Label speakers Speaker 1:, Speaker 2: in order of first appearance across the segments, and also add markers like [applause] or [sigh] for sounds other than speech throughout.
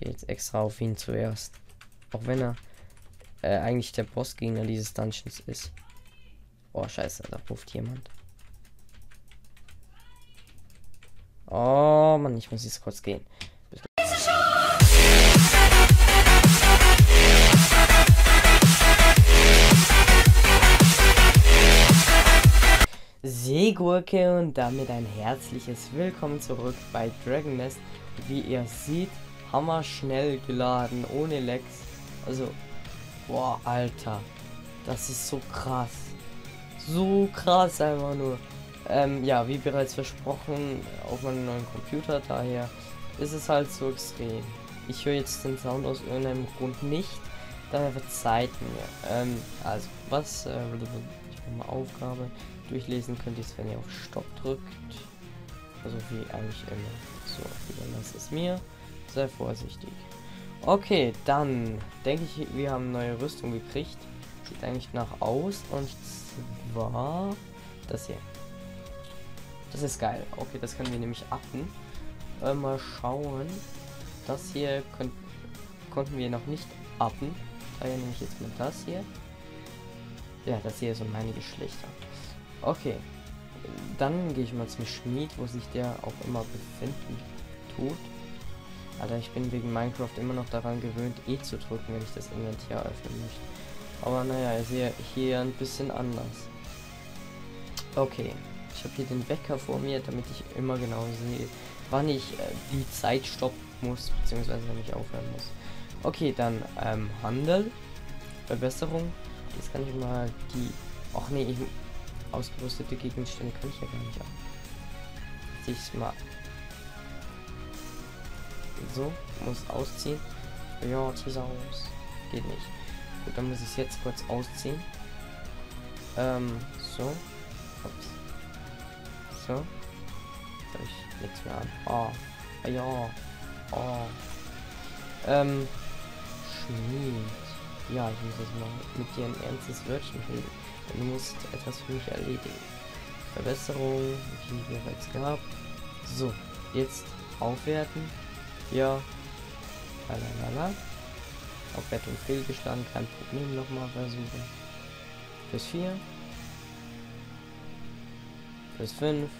Speaker 1: gehe jetzt extra auf ihn zuerst. Auch wenn er äh, eigentlich der Bossgegner dieses Dungeons ist. Oh, scheiße, da ruft jemand. Oh Mann, ich muss jetzt kurz gehen. Seegurke und damit ein herzliches Willkommen zurück bei Dragon Nest. Wie ihr seht, wir schnell geladen, ohne Lex. Also, boah, Alter, das ist so krass. So krass einfach nur. Ähm, ja, wie bereits versprochen, auf meinem neuen Computer, daher ist es halt so extrem. Ich höre jetzt den Sound aus irgendeinem Grund nicht, daher verzeiht mir. Ähm, also, was, äh, ich mal Aufgabe durchlesen könnt ihr es, wenn ihr auf Stopp drückt. Also wie eigentlich immer. So, überlass es mir. Sei vorsichtig. Okay, dann denke ich, wir haben neue Rüstung gekriegt. Sieht eigentlich nach aus. Und zwar das hier. Das ist geil. Okay, das können wir nämlich achten. Äh, mal schauen. Das hier könnt, konnten wir noch nicht appen. Daher nehme ich jetzt mal das hier. Ja, das hier sind meine Geschlechter. Okay. Dann gehe ich mal zum Schmied, wo sich der auch immer befinden tut. Alter, ich bin wegen Minecraft immer noch daran gewöhnt, E zu drücken, wenn ich das Inventar öffnen möchte. Aber naja, ist hier, hier ein bisschen anders. Okay. Ich habe hier den Wecker vor mir, damit ich immer genau sehe, wann ich äh, die Zeit stoppen muss, beziehungsweise wenn ich aufhören muss. Okay, dann ähm, Handel, Verbesserung. Jetzt kann ich mal die. Ach nee, ich ausgerüstete Gegenstände kann ich ja gar nicht ab. Sieh's mal. So, muss ausziehen. Ja, aus. Geht nicht. Gut, dann muss ich es jetzt kurz ausziehen. Ähm, so. Ups. So. Jetzt habe ich nichts mehr an. Oh. Ja. Oh. Ähm. Schmied. Ja, ich muss jetzt mal mit dir ein ernstes Wörtchen reden. Du musst etwas für mich erledigen. Verbesserung, wie wir bereits gehabt. So, jetzt aufwerten. Ja. Lalalala. Aufwertung fehlgeschlagen, kein Problem. Nochmal versuchen. Plus 4. Plus 5.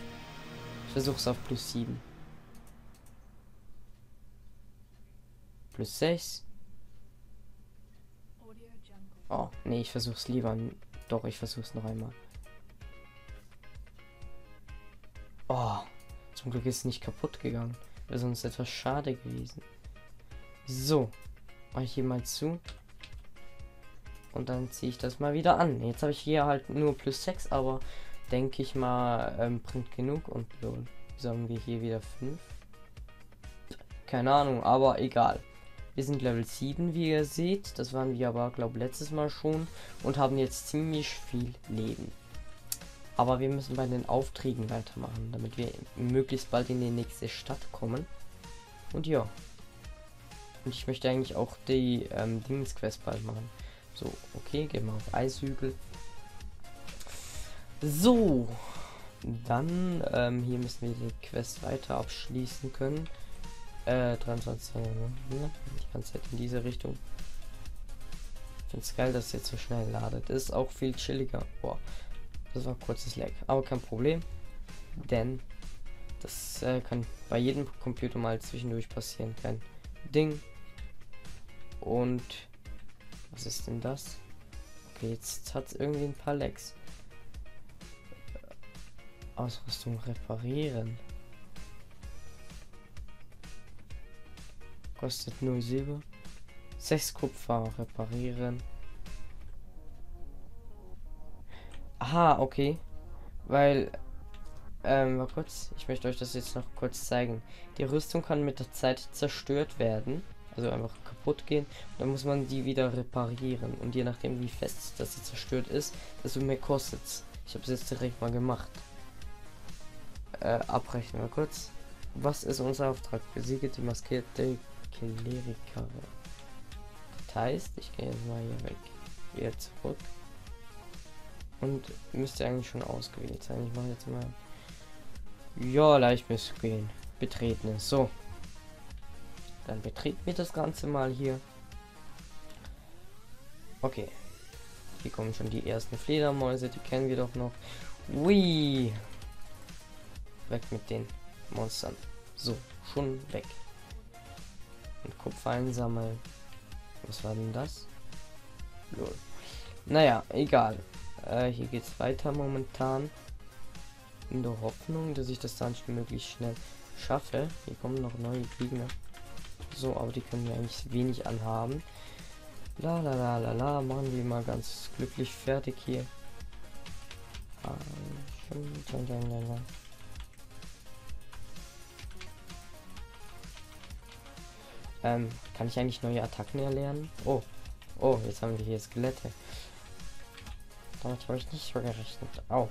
Speaker 1: Ich versuch's auf plus 7. Plus 6. Oh, nee, ich versuch's lieber doch, ich versuch's noch einmal. Oh, zum Glück ist es nicht kaputt gegangen. Wäre sonst etwas schade gewesen. So, mache ich hier mal zu. Und dann ziehe ich das mal wieder an. Jetzt habe ich hier halt nur plus 6, aber denke ich mal, ähm, bringt genug. Und so, sagen wir hier wieder 5. Keine Ahnung, aber egal. Wir sind Level 7, wie ihr seht. Das waren wir aber, glaube letztes Mal schon. Und haben jetzt ziemlich viel Leben. Aber wir müssen bei den Aufträgen weitermachen, damit wir möglichst bald in die nächste Stadt kommen. Und ja. Und ich möchte eigentlich auch die ähm, Dings-Quest bald machen. So, okay, gehen wir auf Eishügel. So. Dann, ähm, hier müssen wir die Quest weiter abschließen können. Äh, 23. Ne? Die ganze Zeit in diese Richtung. Ich finde es geil, dass jetzt so schnell ladet. Ist auch viel chilliger. Boah, das war kurzes Lag. Aber kein Problem. Denn das äh, kann bei jedem Computer mal zwischendurch passieren. Kein Ding. Und was ist denn das? Okay, jetzt hat es irgendwie ein paar Lags. Ausrüstung reparieren. Kostet 0 Silber. 6 Kupfer reparieren. Aha, okay. Weil, ähm, mal kurz. Ich möchte euch das jetzt noch kurz zeigen. Die Rüstung kann mit der Zeit zerstört werden. Also einfach kaputt gehen. Dann muss man die wieder reparieren. Und je nachdem, wie fest das sie zerstört ist, desto mehr kostet. Ich habe es jetzt direkt mal gemacht. Äh, abrechnen wir kurz. Was ist unser Auftrag? Besiege die maskierte Klerikerin. Das heißt, ich gehe jetzt mal hier weg. Wieder zurück. Und müsste eigentlich schon ausgewählt sein. Ich mache jetzt mal. Ja, leicht gehen. Betreten. So. Dann betreten wir das Ganze mal hier. Okay. Hier kommen schon die ersten Fledermäuse, die kennen wir doch noch. Ui. Weg mit den Monstern. So, schon weg. Und Kupfer einsammeln. Was war denn das? Lol. Naja, egal. Äh, hier geht's weiter momentan. In der Hoffnung, dass ich das dann möglichst schnell schaffe. Hier kommen noch neue Gegner. So, aber die können wir eigentlich wenig anhaben. La la la la la, machen wir mal ganz glücklich fertig hier. Ah, ähm, kann ich eigentlich neue Attacken erlernen? Oh, oh, jetzt haben wir hier Skelette. Damit habe ich nicht so gerechnet. Au.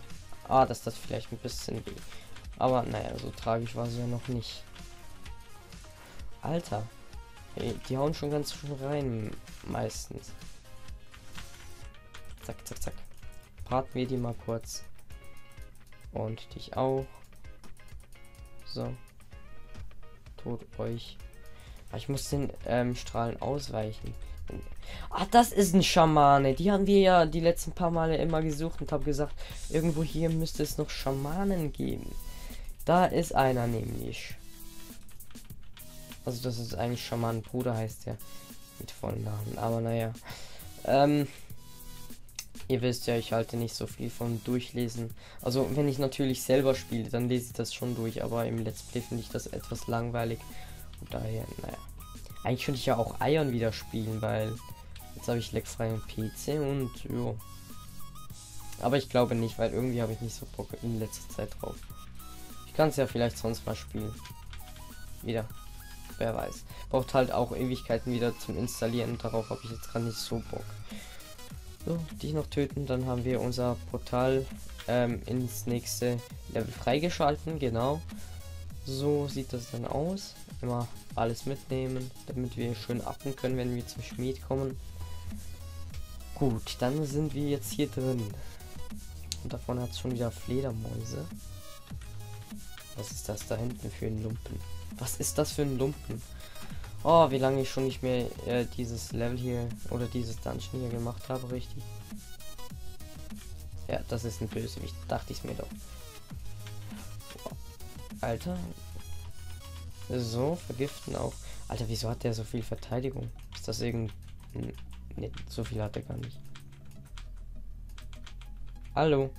Speaker 1: Ah, dass das vielleicht ein bisschen weh. Aber naja, so tragisch war sie ja noch nicht. Alter. Hey, die hauen schon ganz schön rein, meistens. Zack, zack, zack. Braten wir die mal kurz. Und dich auch. So. Tod euch. Ah, ich muss den ähm, Strahlen ausweichen. Ah, das ist ein Schamane. Die haben wir ja die letzten paar Male immer gesucht und habe gesagt, irgendwo hier müsste es noch Schamanen geben. Da ist einer nämlich. Also das ist eigentlich Schaman Bruder heißt der mit vollen Namen. Aber naja. Ähm, ihr wisst ja, ich halte nicht so viel von Durchlesen. Also wenn ich natürlich selber spiele, dann lese ich das schon durch. Aber im Let's Play finde ich das etwas langweilig. Und daher, naja. Eigentlich könnte ich ja auch Iron wieder spielen, weil jetzt habe ich leckfreien PC und jo. Aber ich glaube nicht, weil irgendwie habe ich nicht so Bock in letzter Zeit drauf. Ich kann es ja vielleicht sonst mal spielen. Wieder. Wer weiß. Braucht halt auch Ewigkeiten wieder zum Installieren. Darauf habe ich jetzt gerade nicht so Bock. So, dich noch töten. Dann haben wir unser Portal ähm, ins nächste Level freigeschalten. Genau. So sieht das dann aus. Immer alles mitnehmen, damit wir schön appen können, wenn wir zum Schmied kommen. Gut, dann sind wir jetzt hier drin. Und davon hat es schon wieder Fledermäuse. Was ist das da hinten für ein Lumpen? Was ist das für ein Lumpen? Oh, wie lange ich schon nicht mehr äh, dieses Level hier oder dieses Dungeon hier gemacht habe, richtig. Ja, das ist ein Bösewicht, dachte ich mir doch. Alter, so, vergiften auch. Alter, wieso hat der so viel Verteidigung? Ist das irgend... Ne, so viel hat er gar nicht. Hallo.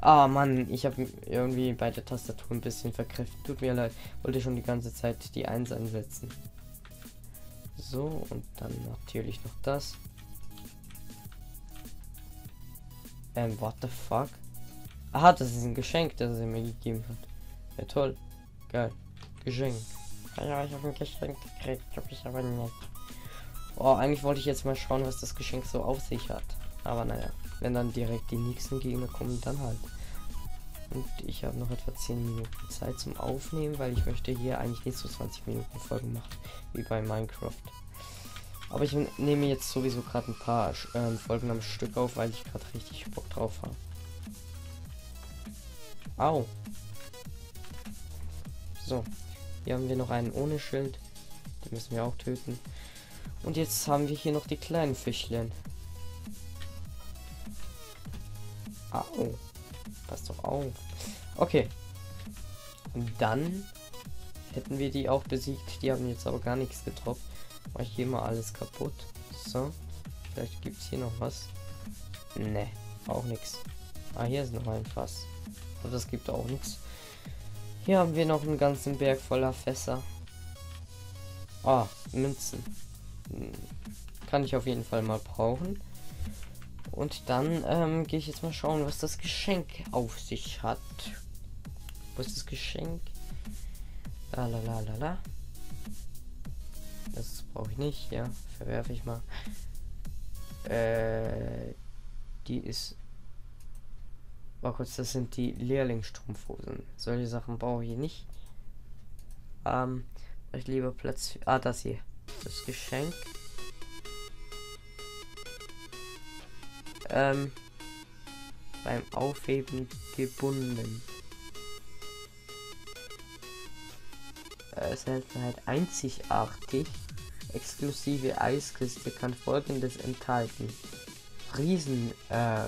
Speaker 1: Ah, Mann, ich habe irgendwie bei der Tastatur ein bisschen verkräftet. Tut mir leid. Wollte schon die ganze Zeit die 1 ansetzen. So, und dann natürlich noch das. Ähm, what the fuck? Aha, das ist ein Geschenk, das er mir gegeben hat. Ja, toll. Geil. Geschenk. Ja, ich habe ein Geschenk gekriegt, hab ich aber nicht. Oh, eigentlich wollte ich jetzt mal schauen, was das Geschenk so auf sich hat. Aber naja, wenn dann direkt die nächsten Gegner kommen, dann halt. Und ich habe noch etwa 10 Minuten Zeit zum Aufnehmen, weil ich möchte hier eigentlich nicht so 20 Minuten Folgen machen, wie bei Minecraft. Aber ich nehme jetzt sowieso gerade ein paar äh, Folgen am Stück auf, weil ich gerade richtig Bock drauf habe. Au. So, hier haben wir noch einen ohne Schild. Den müssen wir auch töten. Und jetzt haben wir hier noch die kleinen Fischchen. Au. Pass doch auf. Okay. Und dann hätten wir die auch besiegt. Die haben jetzt aber gar nichts getroppt. Mach ich hier mal alles kaputt. So. Vielleicht gibt es hier noch was. Ne, auch nichts. Ah, hier ist noch ein Fass. Aber das gibt auch nichts. Hier haben wir noch einen ganzen Berg voller Fässer. Ah, Münzen. Hm, kann ich auf jeden Fall mal brauchen. Und dann ähm, gehe ich jetzt mal schauen, was das Geschenk auf sich hat. Wo ist das Geschenk? La la la la la. Das brauche ich nicht, ja. Verwerfe ich mal. Äh, die ist War kurz, das sind die Lehrlingsstrumpfhosen. Solche Sachen brauche ich nicht. Ähm, ich lieber Platz. Ah, das hier. Das Geschenk. Ähm, beim Aufheben gebunden. äh, Seltenheit einzigartig. Exklusive Eiskiste kann folgendes enthalten. Riesen äh,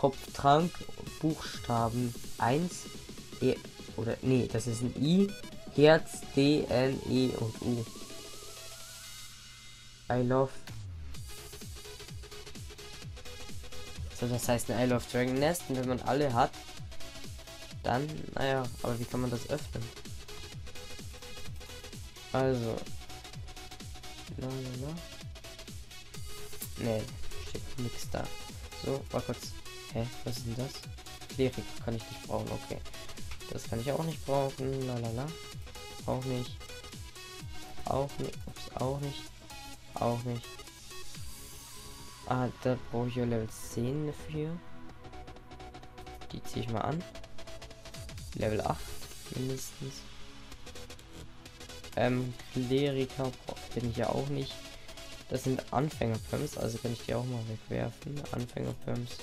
Speaker 1: Kopftrank, Buchstaben 1, E oder nee, das ist ein I, Herz, D, N, E und U. I love. So, das heißt ein I love Dragon Nest und wenn man alle hat, dann, naja, aber wie kann man das öffnen? Also. Lalala. Nee, steht nichts da. So, war kurz. Hä, was ist denn das? Klerik kann ich nicht brauchen, okay. Das kann ich auch nicht brauchen. Lalala. Auch nicht. Auch nicht. Ups, auch nicht. Auch nicht. Ah, da brauche ich ja Level 10 dafür. Die ziehe ich mal an. Level 8 mindestens. Ähm, Kleriker bin ich ja auch nicht. Das sind Anfänger-Pumps, also kann ich die auch mal wegwerfen. Anfänger-Pumps.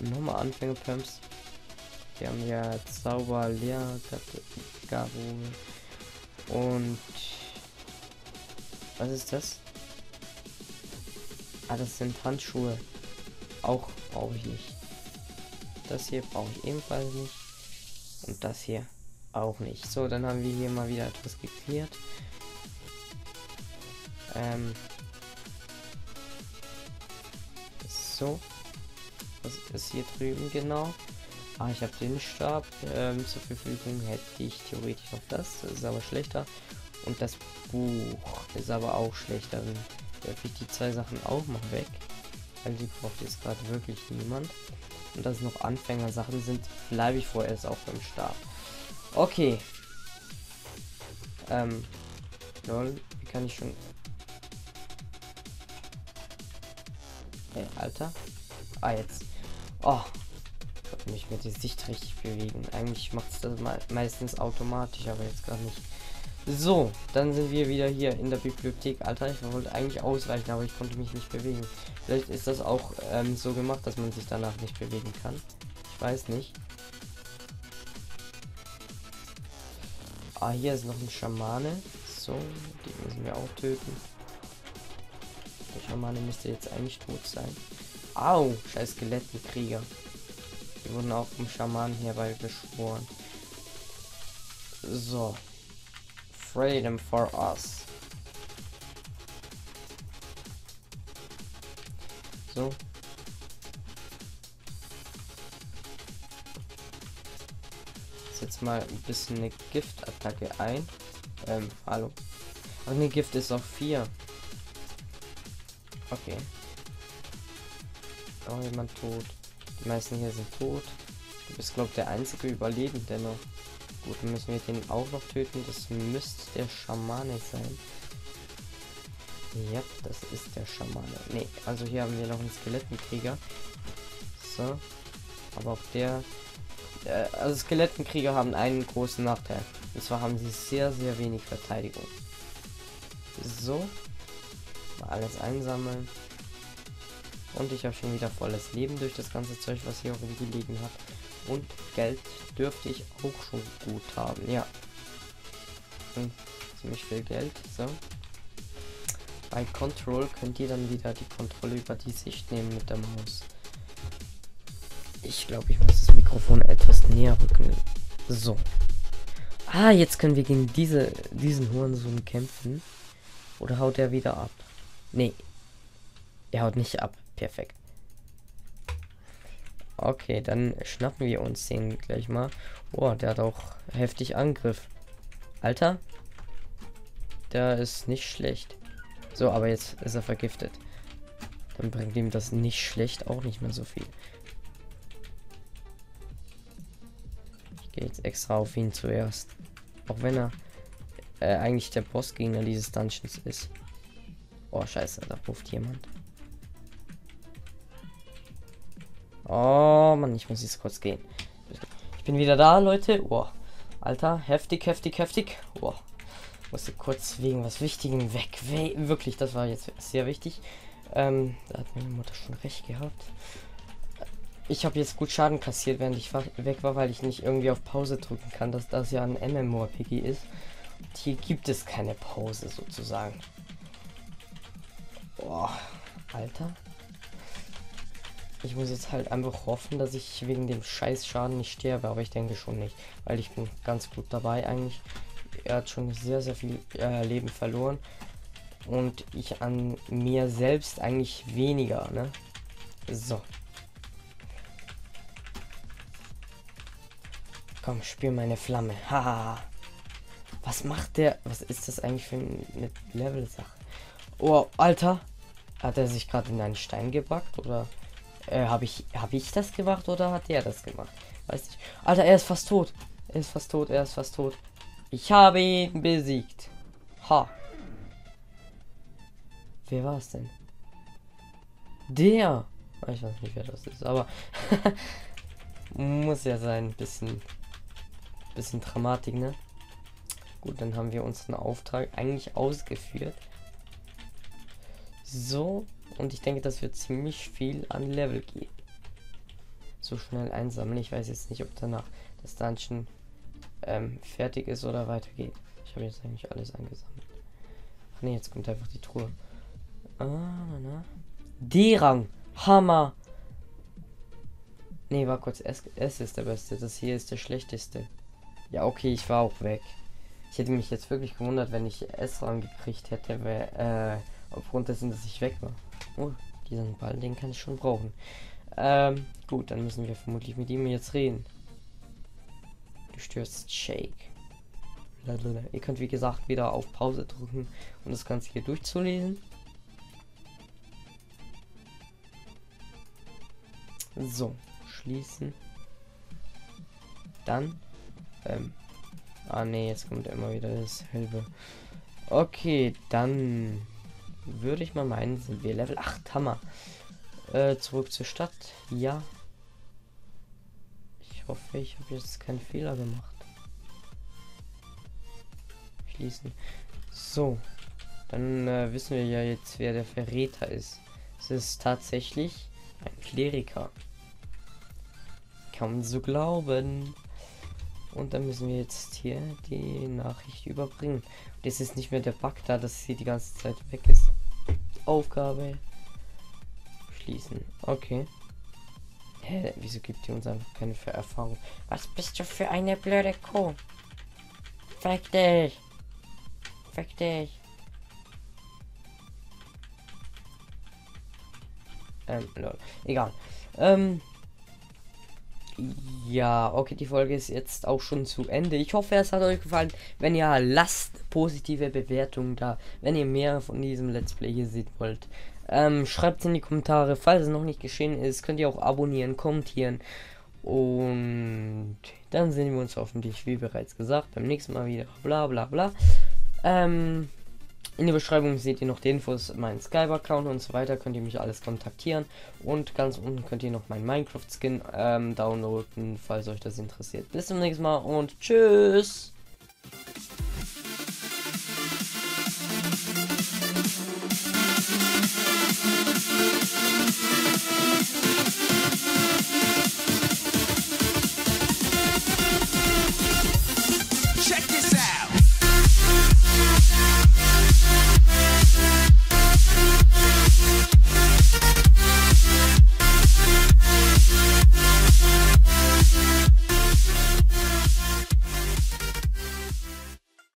Speaker 1: Nochmal Anfänger-Pumps. Die haben ja Zauber, Lehrgabe. Und was ist das? Ah, das sind Handschuhe. Auch brauche ich nicht. Das hier brauche ich ebenfalls nicht. Und das hier auch nicht. So, dann haben wir hier mal wieder etwas geklärt. Ähm. So. Was ist hier drüben genau? Ah, ich habe den Stab ähm, zur Verfügung. Hätte ich theoretisch noch das. Das ist aber schlechter. Und das Buch ist aber auch schlechter. Dann werfe ich die zwei Sachen auch mal weg. Weil die braucht jetzt gerade wirklich niemand. Und das noch Anfängersachen sind, bleibe ich vorerst auch beim Stab. Okay. Ähm. Lol, kann ich schon. Hey, Alter. Ah, jetzt. Oh. Ich kann mich mit der Sicht richtig bewegen. Eigentlich macht es das meistens automatisch, aber jetzt gar nicht. So, dann sind wir wieder hier in der Bibliothek. Alter, ich wollte eigentlich ausweichen, aber ich konnte mich nicht bewegen. Vielleicht ist das auch ähm, so gemacht, dass man sich danach nicht bewegen kann. Ich weiß nicht. Ah, hier ist noch ein Schamane. So, die müssen wir auch töten. Der Schamane müsste jetzt eigentlich tot sein. Au, scheiß Skelettenkrieger. Die wurden auch vom Schaman hierbei beschworen. So. Freedom for us. So. Jetzt mal ein bisschen eine Giftattacke ein. Ähm, hallo. Ach ne, Gift ist auf 4. Okay. Oh, jemand tot. Die meisten hier sind tot. Du bist, glaube der einzige Überlebende noch. Gut, dann müssen wir den auch noch töten. Das müsste der Schamane sein. Ja, das ist der Schamane. Ne, also hier haben wir noch einen Skelettenkrieger. So. Aber auch der. Äh, also Skelettenkrieger haben einen großen Nachteil. Und zwar haben sie sehr, sehr wenig Verteidigung. So. Mal alles einsammeln. Und ich habe schon wieder volles Leben durch das ganze Zeug, was hier rumgelegen hat. Und Geld dürfte ich auch schon gut haben. Ja. Und ziemlich viel Geld. So. Bei Control könnt ihr dann wieder die Kontrolle über die Sicht nehmen mit der Maus. Ich glaube, ich muss das Mikrofon etwas näher rücken. So. Ah, jetzt können wir gegen diese, diesen Hurensohn kämpfen. Oder haut er wieder ab? Nee. Er haut nicht ab. Perfekt. Okay, dann schnappen wir uns den gleich mal. Oh, der hat auch heftig Angriff. Alter. Der ist nicht schlecht. So, aber jetzt ist er vergiftet. Dann bringt ihm das nicht schlecht auch nicht mehr so viel. Ich gehe jetzt extra auf ihn zuerst. Auch wenn er äh, eigentlich der Bossgegner dieses Dungeons ist. Oh, scheiße, da ruft jemand. Oh Mann, ich muss jetzt kurz gehen. Ich bin wieder da, Leute. Oh, Alter, heftig, heftig, heftig. Oh, musste kurz wegen was Wichtigem weg. We wirklich, das war jetzt sehr wichtig. Ähm, da hat meine Mutter schon recht gehabt. Ich habe jetzt gut Schaden kassiert, während ich weg war, weil ich nicht irgendwie auf Pause drücken kann, dass das ja ein MMORPG ist. Hier gibt es keine Pause sozusagen. Boah, Alter. Ich muss jetzt halt einfach hoffen, dass ich wegen dem Scheißschaden nicht sterbe, aber ich denke schon nicht, weil ich bin ganz gut dabei eigentlich. Er hat schon sehr, sehr viel äh, Leben verloren und ich an mir selbst eigentlich weniger, ne? So. Komm, spür meine Flamme. Haha. Was macht der? Was ist das eigentlich für eine Level-Sache? Oh, Alter. Hat er sich gerade in einen Stein gebackt oder äh, habe ich habe ich das gemacht oder hat er das gemacht? Weiß nicht. Alter, er ist fast tot. Er ist fast tot, er ist fast tot. Ich habe ihn besiegt. Ha. Wer war es denn? Der. Ich weiß nicht, wer das ist, aber [laughs] muss ja sein, bisschen bisschen Dramatik, ne? Gut, dann haben wir unseren Auftrag eigentlich ausgeführt. So, und ich denke, das wird ziemlich viel an Level gehen. So schnell einsammeln. Ich weiß jetzt nicht, ob danach das Dungeon ähm, fertig ist oder weitergeht. Ich habe jetzt eigentlich alles eingesammelt. Ach nee, jetzt kommt einfach die Truhe. Ah, na, na. D-Rang. Hammer. Nee, war kurz. Es, es ist der beste. Das hier ist der schlechteste. Ja, okay, ich war auch weg. Ich hätte mich jetzt wirklich gewundert, wenn ich S-Rang gekriegt hätte, weil, äh, aufgrund dessen, dass ich weg war. Oh, diesen Ball, den kann ich schon brauchen. Ähm, gut, dann müssen wir vermutlich mit ihm jetzt reden. Du störst Shake. Ihr könnt wie gesagt wieder auf Pause drücken, um das Ganze hier durchzulesen. So, schließen. Dann. Ähm. Ah ne, jetzt kommt immer wieder das Hilfe. Okay, dann würde ich mal meinen, sind wir Level 8. Hammer. Äh, zurück zur Stadt. Ja. Ich hoffe, ich habe jetzt keinen Fehler gemacht. Schließen. So. Dann äh, wissen wir ja jetzt, wer der Verräter ist. Es ist tatsächlich ein Kleriker. Kaum zu glauben. Und dann müssen wir jetzt hier die Nachricht überbringen. Und jetzt ist nicht mehr der Bug da, dass sie die ganze Zeit weg ist. Aufgabe. Schließen. Okay. Hä, wieso gibt die uns einfach keine Erfahrung? Was bist du für eine blöde Kuh? Fick dich. Fick dich. Ähm, lol. Egal. Ähm, ja, okay, die Folge ist jetzt auch schon zu Ende. Ich hoffe, es hat euch gefallen. Wenn ja, lasst positive Bewertungen da. Wenn ihr mehr von diesem Let's Play hier sehen wollt. Ähm, schreibt in die Kommentare. Falls es noch nicht geschehen ist, könnt ihr auch abonnieren, kommentieren. Und dann sehen wir uns hoffentlich, wie bereits gesagt, beim nächsten Mal wieder. Bla bla bla. Ähm, in der Beschreibung seht ihr noch die Infos, meinen Skype-Account und so weiter. Könnt ihr mich alles kontaktieren. Und ganz unten könnt ihr noch meinen Minecraft-Skin ähm, downloaden, falls euch das interessiert. Bis zum nächsten Mal und tschüss!